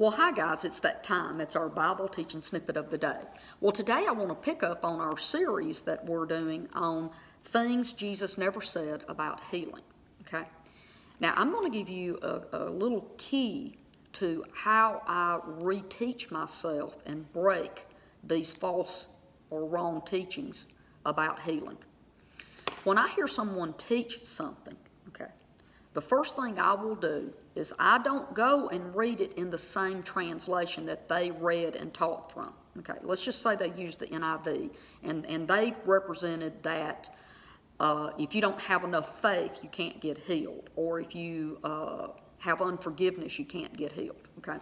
Well, hi guys, it's that time. It's our Bible teaching snippet of the day. Well, today I want to pick up on our series that we're doing on things Jesus never said about healing. Okay? Now, I'm going to give you a, a little key to how I reteach myself and break these false or wrong teachings about healing. When I hear someone teach something, the first thing I will do is I don't go and read it in the same translation that they read and taught from. Okay, let's just say they used the NIV and, and they represented that uh, if you don't have enough faith, you can't get healed. Or if you uh, have unforgiveness, you can't get healed. Okay,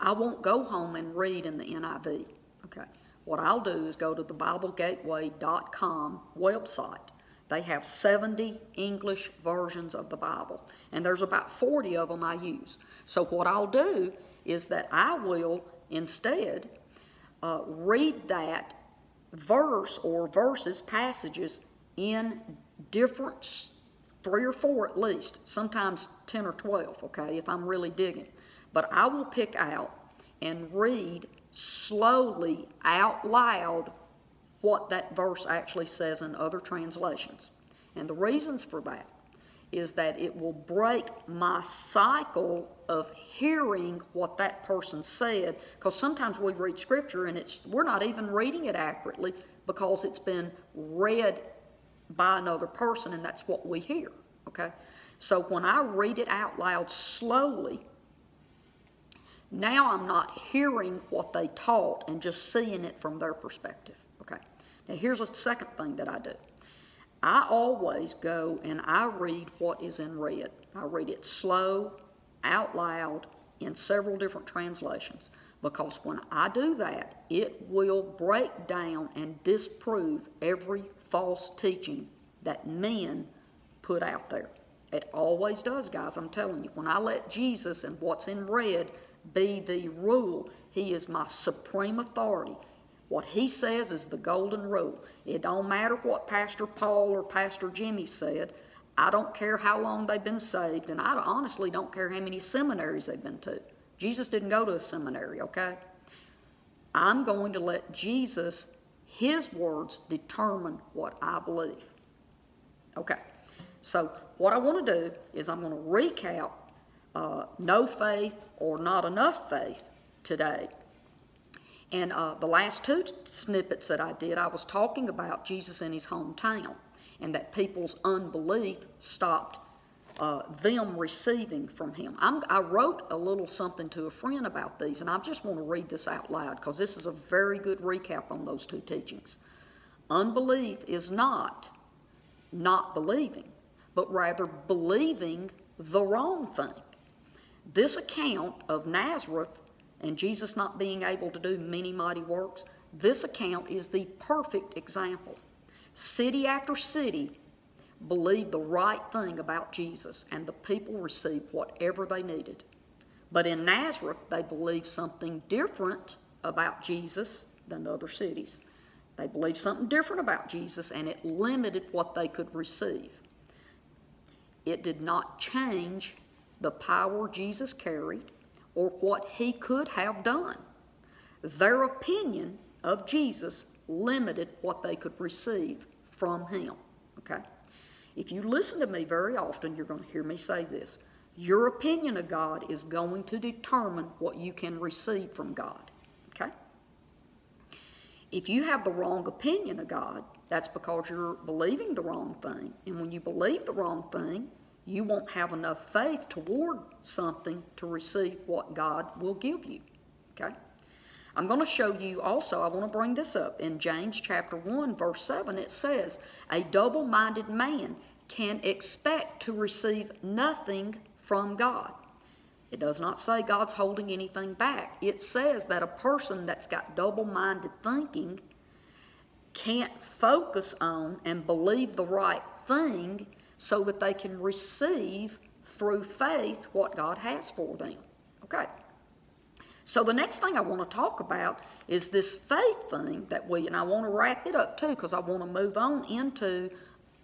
I won't go home and read in the NIV. Okay, what I'll do is go to the BibleGateway.com website they have 70 English versions of the Bible, and there's about 40 of them I use. So, what I'll do is that I will instead uh, read that verse or verses, passages in different, three or four at least, sometimes 10 or 12, okay, if I'm really digging. But I will pick out and read slowly out loud what that verse actually says in other translations. And the reasons for that is that it will break my cycle of hearing what that person said because sometimes we read scripture and it's we're not even reading it accurately because it's been read by another person and that's what we hear okay so when i read it out loud slowly now i'm not hearing what they taught and just seeing it from their perspective now, here's a second thing that I do. I always go and I read what is in red. I read it slow, out loud, in several different translations. Because when I do that, it will break down and disprove every false teaching that men put out there. It always does, guys, I'm telling you. When I let Jesus and what's in red be the rule, He is my supreme authority. What he says is the golden rule. It don't matter what Pastor Paul or Pastor Jimmy said. I don't care how long they've been saved, and I honestly don't care how many seminaries they've been to. Jesus didn't go to a seminary, okay? I'm going to let Jesus, his words, determine what I believe. Okay, so what I want to do is I'm going to recap uh, no faith or not enough faith today. And uh, the last two snippets that I did, I was talking about Jesus in his hometown and that people's unbelief stopped uh, them receiving from him. I'm, i wrote a little something to a friend about these, and I just want to read this out loud because this is a very good recap on those two teachings. Unbelief is not not believing, but rather believing the wrong thing. This account of Nazareth and Jesus not being able to do many mighty works, this account is the perfect example. City after city believed the right thing about Jesus, and the people received whatever they needed. But in Nazareth, they believed something different about Jesus than the other cities. They believed something different about Jesus, and it limited what they could receive. It did not change the power Jesus carried or what he could have done. Their opinion of Jesus limited what they could receive from him. Okay? If you listen to me very often, you're going to hear me say this. Your opinion of God is going to determine what you can receive from God. Okay? If you have the wrong opinion of God, that's because you're believing the wrong thing. And when you believe the wrong thing, you won't have enough faith toward something to receive what God will give you. Okay? I'm going to show you also, I want to bring this up. In James chapter 1, verse 7, it says, A double minded man can expect to receive nothing from God. It does not say God's holding anything back. It says that a person that's got double minded thinking can't focus on and believe the right thing so that they can receive through faith what God has for them. Okay. So the next thing I want to talk about is this faith thing that we, and I want to wrap it up too because I want to move on into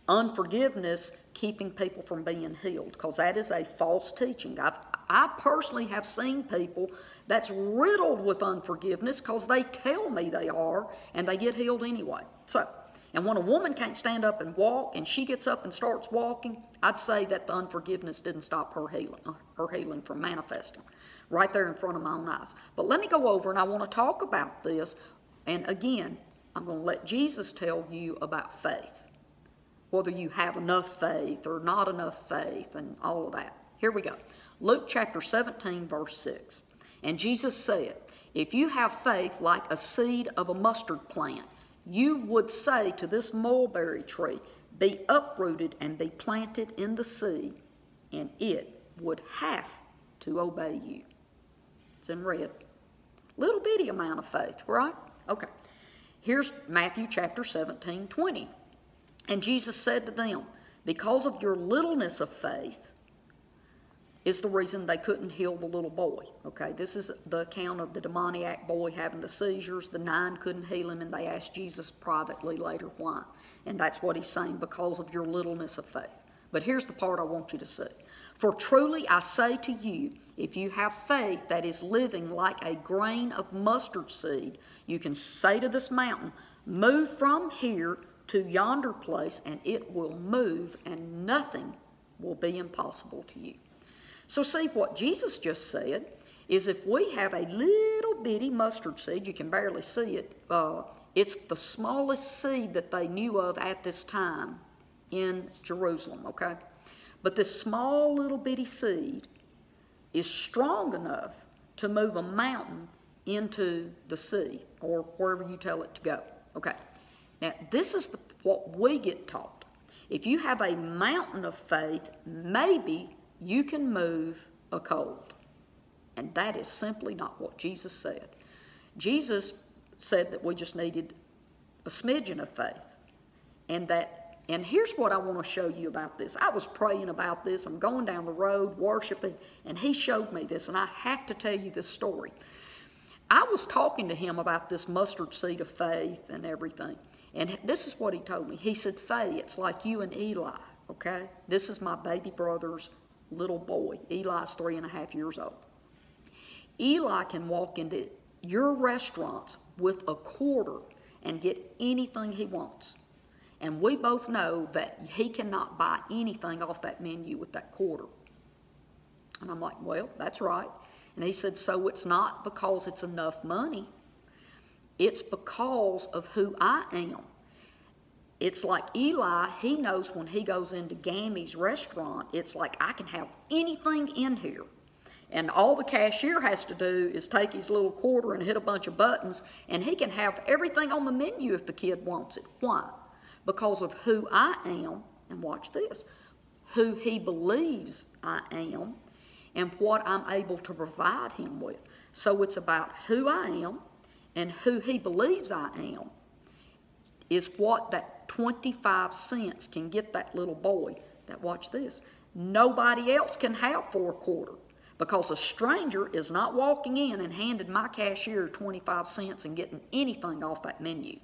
unforgiveness keeping people from being healed because that is a false teaching. I've, I personally have seen people that's riddled with unforgiveness because they tell me they are and they get healed anyway. So, and when a woman can't stand up and walk and she gets up and starts walking, I'd say that the unforgiveness didn't stop her healing, uh, her healing from manifesting right there in front of my own eyes. But let me go over and I want to talk about this. And again, I'm going to let Jesus tell you about faith, whether you have enough faith or not enough faith and all of that. Here we go. Luke chapter 17, verse 6. And Jesus said, If you have faith like a seed of a mustard plant, you would say to this mulberry tree, Be uprooted and be planted in the sea, and it would have to obey you. It's in red. Little bitty amount of faith, right? Okay. Here's Matthew chapter 17, 20. And Jesus said to them, Because of your littleness of faith, is the reason they couldn't heal the little boy. Okay, this is the account of the demoniac boy having the seizures. The nine couldn't heal him, and they asked Jesus privately later why. And that's what he's saying because of your littleness of faith. But here's the part I want you to see. For truly I say to you, if you have faith that is living like a grain of mustard seed, you can say to this mountain, Move from here to yonder place, and it will move, and nothing will be impossible to you. So, see, what Jesus just said is if we have a little bitty mustard seed, you can barely see it, uh, it's the smallest seed that they knew of at this time in Jerusalem, okay? But this small little bitty seed is strong enough to move a mountain into the sea or wherever you tell it to go. Okay. Now, this is the, what we get taught. If you have a mountain of faith, maybe you can move a cold. And that is simply not what Jesus said. Jesus said that we just needed a smidgen of faith. And that and here's what I want to show you about this. I was praying about this. I'm going down the road worshiping, and he showed me this, and I have to tell you this story. I was talking to him about this mustard seed of faith and everything. And this is what he told me. He said, Faye, it's like you and Eli, okay? This is my baby brother's little boy. Eli's three and a half years old. Eli can walk into your restaurants with a quarter and get anything he wants. And we both know that he cannot buy anything off that menu with that quarter. And I'm like, well, that's right. And he said, so it's not because it's enough money, it's because of who I am. It's like Eli, he knows when he goes into Gammy's restaurant, it's like I can have anything in here. And all the cashier has to do is take his little quarter and hit a bunch of buttons, and he can have everything on the menu if the kid wants it. Why? Because of who I am, and watch this, who he believes I am, and what I'm able to provide him with. So it's about who I am and who he believes I am, is what that 25 cents can get that little boy that, watch this, nobody else can have for a quarter because a stranger is not walking in and handing my cashier 25 cents and getting anything off that menu.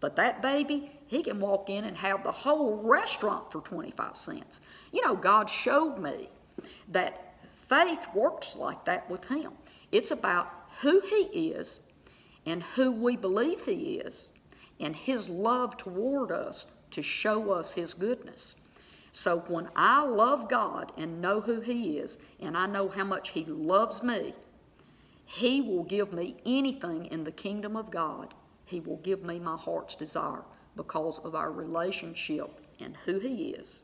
But that baby, he can walk in and have the whole restaurant for 25 cents. You know, God showed me that faith works like that with him. It's about who he is and who we believe he is and His love toward us to show us His goodness. So when I love God and know who He is, and I know how much He loves me, He will give me anything in the kingdom of God. He will give me my heart's desire because of our relationship and who He is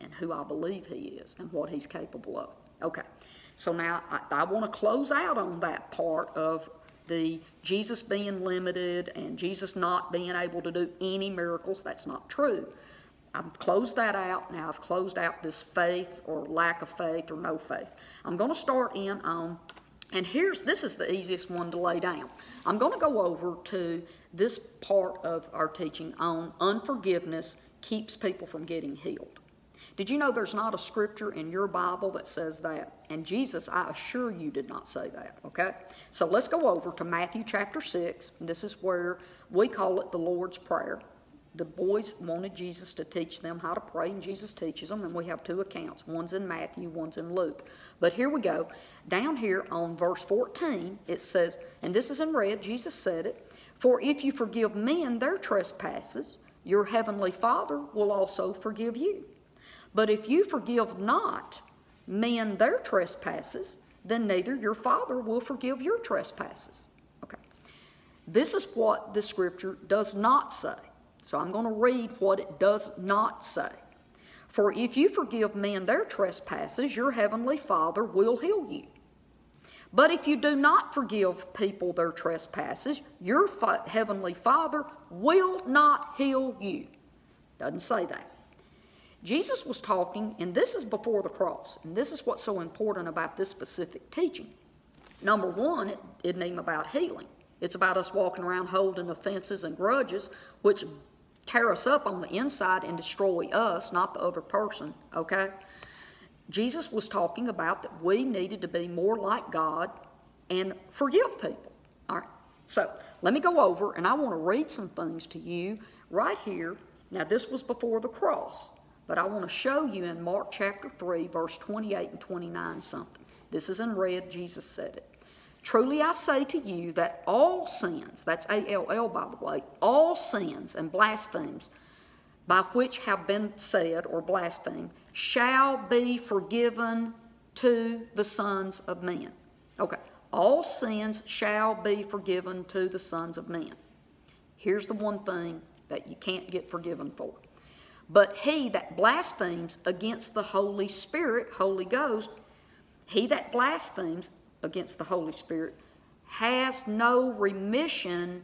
and who I believe He is and what He's capable of. Okay, so now I, I want to close out on that part of the Jesus being limited and Jesus not being able to do any miracles. That's not true. I've closed that out. Now I've closed out this faith or lack of faith or no faith. I'm going to start in on, and here's this is the easiest one to lay down. I'm going to go over to this part of our teaching on unforgiveness keeps people from getting healed. Did you know there's not a scripture in your Bible that says that? And Jesus, I assure you, did not say that, okay? So let's go over to Matthew chapter 6. This is where we call it the Lord's Prayer. the boys wanted Jesus to teach them how to pray, and Jesus teaches them, and we have two accounts. One's in Matthew, one's in Luke. But here we go. Down here on verse 14, it says, and this is in red, Jesus said it, For if you forgive men their trespasses, your heavenly Father will also forgive you. But if you forgive not men their trespasses, then neither your Father will forgive your trespasses. Okay. This is what the scripture does not say. So I'm going to read what it does not say. For if you forgive men their trespasses, your heavenly Father will heal you. But if you do not forgive people their trespasses, your heavenly Father will not heal you. Doesn't say that. Jesus was talking, and this is before the cross, and this is what's so important about this specific teaching. Number one, it isn't even about healing. It's about us walking around holding offenses and grudges, which tear us up on the inside and destroy us, not the other person, okay? Jesus was talking about that we needed to be more like God and forgive people. All right. So let me go over and I want to read some things to you right here. Now, this was before the cross, but I want to show you in Mark chapter 3, verse 28 and 29 something. This is in red, Jesus said it. Truly I say to you that all sins, that's A L L by the way, all sins and blasphemies by which have been said or blasphemed shall be forgiven to the sons of men. Okay, all sins shall be forgiven to the sons of men. Here's the one thing that you can't get forgiven for. But he that blasphemes against the Holy Spirit, Holy Ghost, he that blasphemes against the Holy Spirit has no remission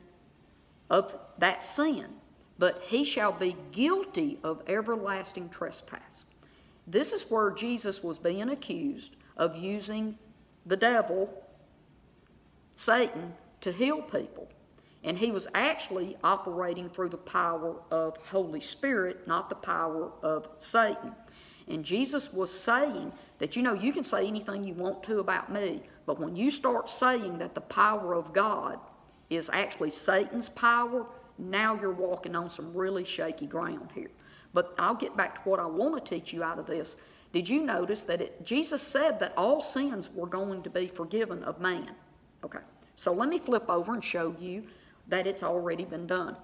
of that sin, but he shall be guilty of everlasting trespass. This is where Jesus was being accused of using the devil, Satan, to heal people. And he was actually operating through the power of Holy Spirit, not the power of Satan. And Jesus was saying that, you know, you can say anything you want to about me, but when you start saying that the power of God is actually Satan's power, now you're walking on some really shaky ground here. But I'll get back to what I want to teach you out of this. Did you notice that it, Jesus said that all sins were going to be forgiven of man? Okay, so let me flip over and show you that it's already been done.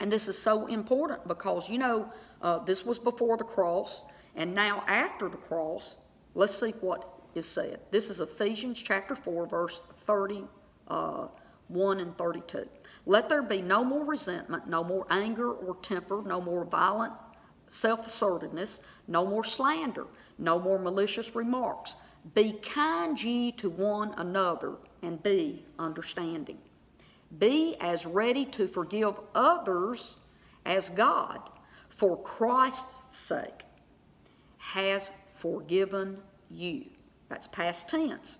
And this is so important because, you know, uh, this was before the cross, and now after the cross, let's see what is said. This is Ephesians chapter 4, verse 31 uh, and 32. Let there be no more resentment, no more anger or temper, no more violent self assertiveness, no more slander, no more malicious remarks. Be kind ye to one another, and be understanding. Be as ready to forgive others as God, for Christ's sake, has forgiven you. That's past tense.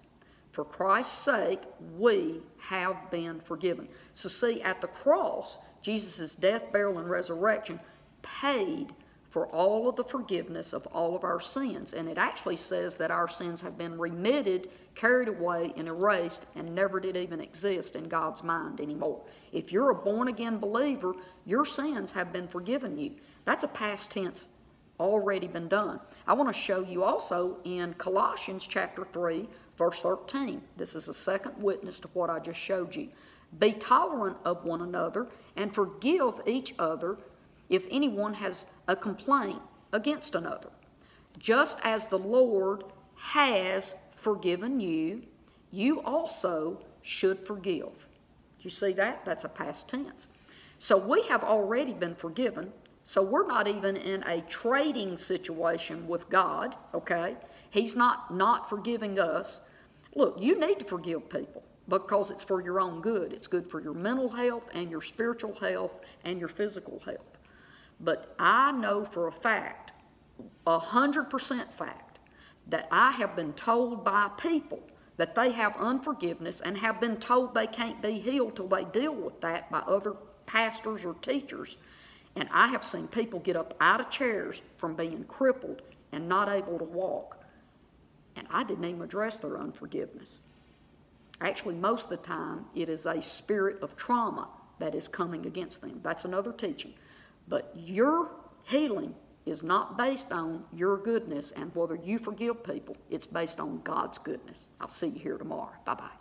For Christ's sake, we have been forgiven. So, see, at the cross, Jesus' death, burial, and resurrection paid for all of the forgiveness of all of our sins. And it actually says that our sins have been remitted, carried away, and erased, and never did even exist in God's mind anymore. If you're a born again believer, your sins have been forgiven you. That's a past tense already been done. I want to show you also in Colossians chapter 3, verse 13. This is a second witness to what I just showed you. Be tolerant of one another and forgive each other if anyone has a complaint against another. Just as the Lord has forgiven you, you also should forgive. Do you see that? That's a past tense. So we have already been forgiven so we're not even in a trading situation with God, okay? He's not not forgiving us. Look, you need to forgive people because it's for your own good. It's good for your mental health and your spiritual health and your physical health. But I know for a fact, a hundred percent fact, that I have been told by people that they have unforgiveness and have been told they can't be healed till they deal with that by other pastors or teachers and I have seen people get up out of chairs from being crippled and not able to walk. And I didn't even address their unforgiveness. Actually, most of the time, it is a spirit of trauma that is coming against them. That's another teaching. But your healing is not based on your goodness and whether you forgive people. It's based on God's goodness. I'll see you here tomorrow. Bye bye.